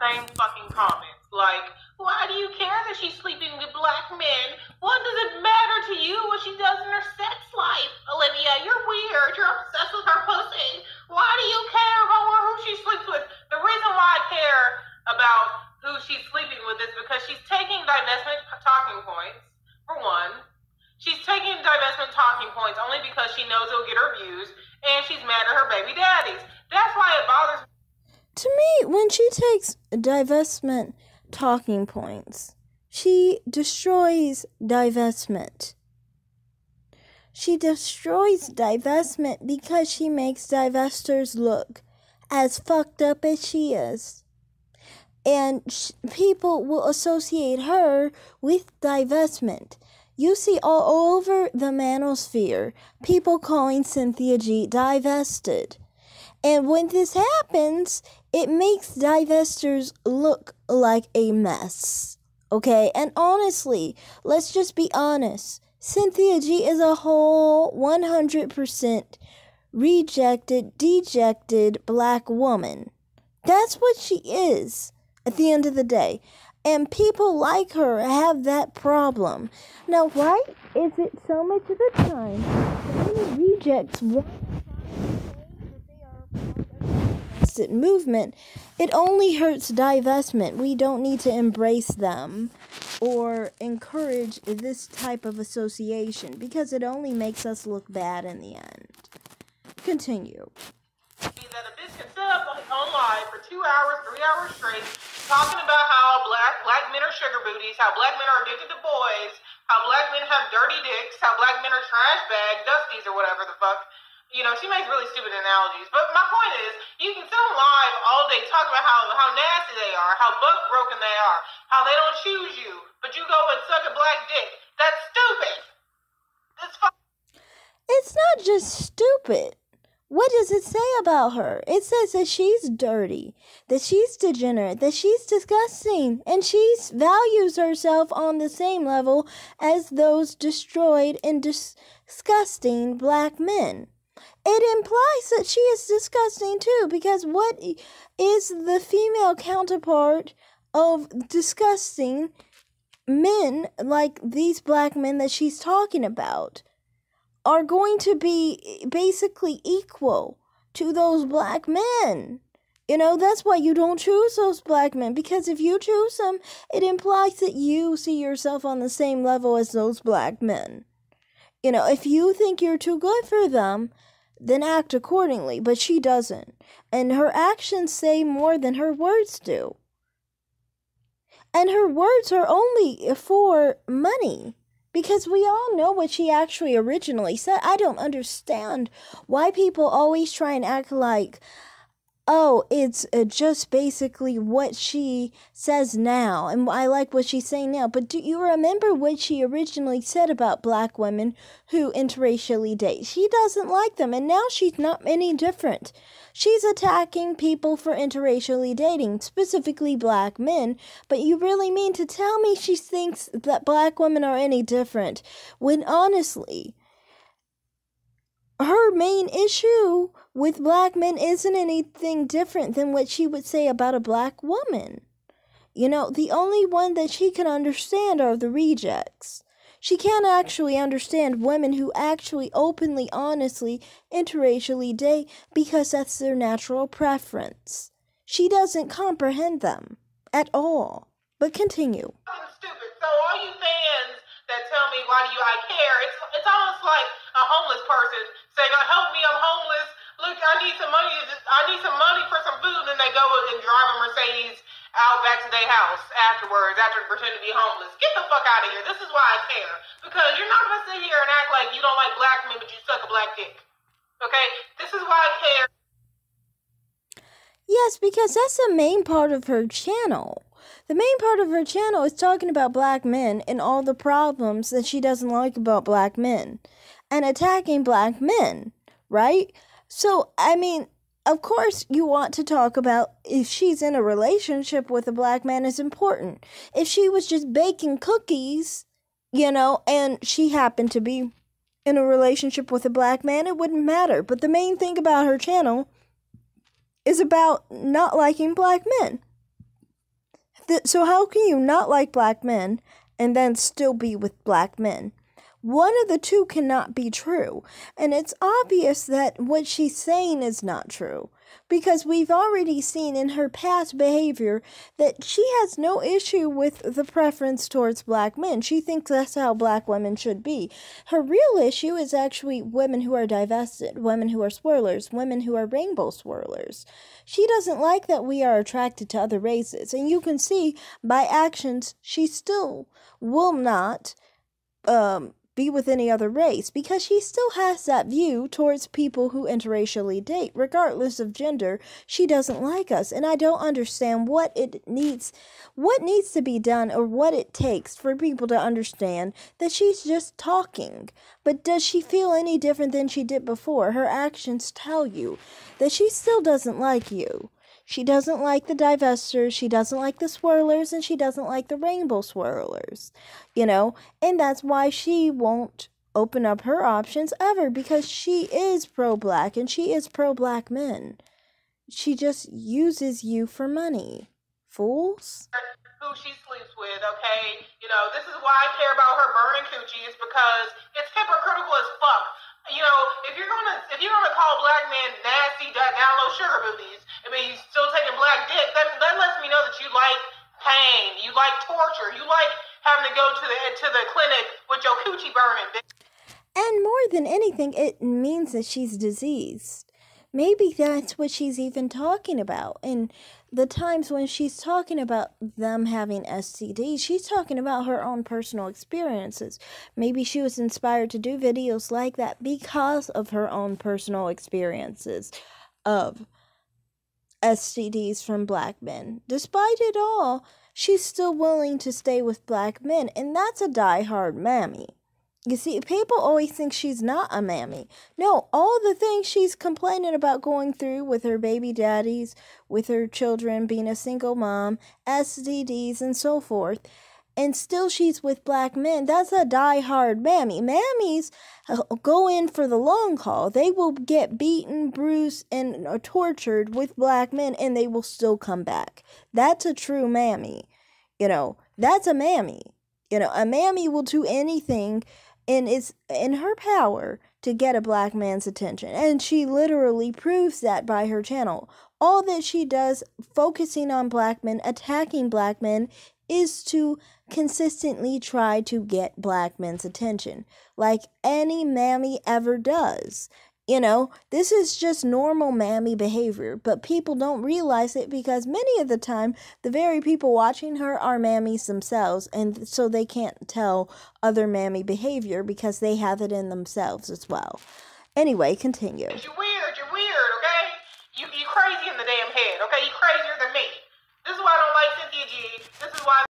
same fucking comments. Like, why do you care that she's sleeping with black men? What does it matter to you what she does in her sex life? Olivia, you're weird. You're obsessed with her pussy. Why do you care about who she sleeps with? The reason why I care about who she's sleeping with is because she's taking divestment talking points, for one. She's taking divestment talking points only because she knows it'll get her views, and she's mad at her baby daddies. That's why it bothers me. To me, when she takes divestment talking points, she destroys divestment. She destroys divestment because she makes divestors look as fucked up as she is. And sh- people will associate her with divestment. You see all over the manosphere people calling Cynthia G divested. And when this happens, it makes divestors look like a mess. Okay? And honestly, let's just be honest. Cynthia G is a whole 100% rejected, dejected black woman. That's what she is at the end of the day. And people like her have that problem. Now, why is it so much of the time that rejects want movement, it only hurts divestment. We don't need to embrace them or encourage this type of association because it only makes us look bad in the end. Continue. That a bitch can sit up on live for two hours, three hours straight, talking about how black black men are sugar booties, how black men are addicted to boys, how black men have dirty dicks, how black men are trash bag, dusties, or whatever the fuck you know, she makes really stupid analogies. But my point is, you can sit on live all day talking about how, how nasty they are, how buck broken they are, how they don't choose you, but you go and suck a black dick. That's stupid. It's fu- It's not just stupid. What does it say about her? It says that she's dirty, that she's degenerate, that she's disgusting, and she values herself on the same level as those destroyed and dis- disgusting black men it implies that she is disgusting too, because what is the female counterpart of disgusting men like these black men that she's talking about are going to be basically equal to those black men. You know, that's why you don't choose those black men because if you choose them, it implies that you see yourself on the same level as those black men. You know, if you think you're too good for them, then act accordingly, but she doesn't. And her actions say more than her words do. And her words are only for money. Because we all know what she actually originally said. I don't understand why people always try and act like, oh, it's uh, just basically what she says now, and I like what she's saying now. But do you remember what she originally said about black women who interracially date? She doesn't like them, and now she's not any different. She's attacking people for interracially dating, specifically black men, but you really mean to tell me she thinks that black women are any different when honestly, her main issue with black men isn't anything different than what she would say about a black woman. You know, the only one that she can understand are the rejects. She can't actually understand women who actually openly, honestly, interracially date because that's their natural preference. She doesn't comprehend them at all. But continue. Stupid. So all you fans that tell me why do you I care, it's it's almost like a homeless person saying, oh, "Help me, I'm homeless." look, I need some money. I need some money for some food. And they go and drive a Mercedes out back to their house afterwards after pretending to be homeless. Get the fuck out of here. This is why I care. Because you're not to sit here and act like you don't like black men, but you suck a black dick. Okay? This is why I care. Yes, because that's the main part of her channel. The main part of her channel is talking about black men and all the problems that she doesn't like about black men and attacking black men, right? So, I mean, of course, you want to talk about if she's in a relationship with a black man is important. If she was just baking cookies, you know, and she happened to be in a relationship with a black man, it wouldn't matter. But the main thing about her channel is about not liking black men. So how can you not like black men and then still be with black men? One of the two cannot be true. And it's obvious that what she's saying is not true because we've already seen in her past behavior that she has no issue with the preference towards black men. She thinks that's how black women should be. Her real issue is actually women who are divested, women who are swirlers, women who are rainbow swirlers. She doesn't like that we are attracted to other races. And you can see by actions, she still will not um, be with any other race because she still has that view towards people who interracially date. Regardless of gender, she doesn't like us. And I don't understand what it needs, what needs to be done or what it takes for people to understand that she's just talking. But does she feel any different than she did before? Her actions tell you that she still doesn't like you. She doesn't like the divestors, she doesn't like the swirlers, and she doesn't like the rainbow swirlers, you know, and that's why she won't open up her options ever because she is pro black and she is pro black men. She just uses you for money. Fools. Who she sleeps with, okay? You know, this is why I care about her burning coochie, is because it's hypocritical as fuck you know, if you're gonna if you're gonna call black men nasty, down low sugar booties, I mean, you still taking black dick, that that lets me know that you like pain, you like torture, you like having to go to the to the clinic with your coochie burning. And more than anything, it means that she's diseased. Maybe that's what she's even talking about. And the times when she's talking about them having STD, she's talking about her own personal experiences. Maybe she was inspired to do videos like that because of her own personal experiences of STDs from black men. Despite it all, she's still willing to stay with black men, and that's a die-hard mammy. You see, people always think she's not a mammy. No, all the things she's complaining about going through with her baby daddies, with her children, being a single mom, STDs, and so forth, and still she's with black men. That's a die-hard mammy. Mammies uh, go in for the long haul. They will get beaten, bruised, and uh, tortured with black men, and they will still come back. That's a true mammy. You know, that's a mammy. You know, a mammy will do anything and it's in her power to get a black man's attention. And she literally proves that by her channel. All that she does, focusing on black men, attacking black men, is to consistently try to get black men's attention, like any mammy ever does. You know, this is just normal mammy behavior, but people don't realize it because many of the time, the very people watching her are mammies themselves, and so they can't tell other mammy behavior because they have it in themselves as well. Anyway, continue. You're weird, you're weird, okay? You, you crazy in the damn head, okay? You crazier than me. This is why I don't like Cynthia G. This is why.